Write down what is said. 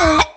Uh,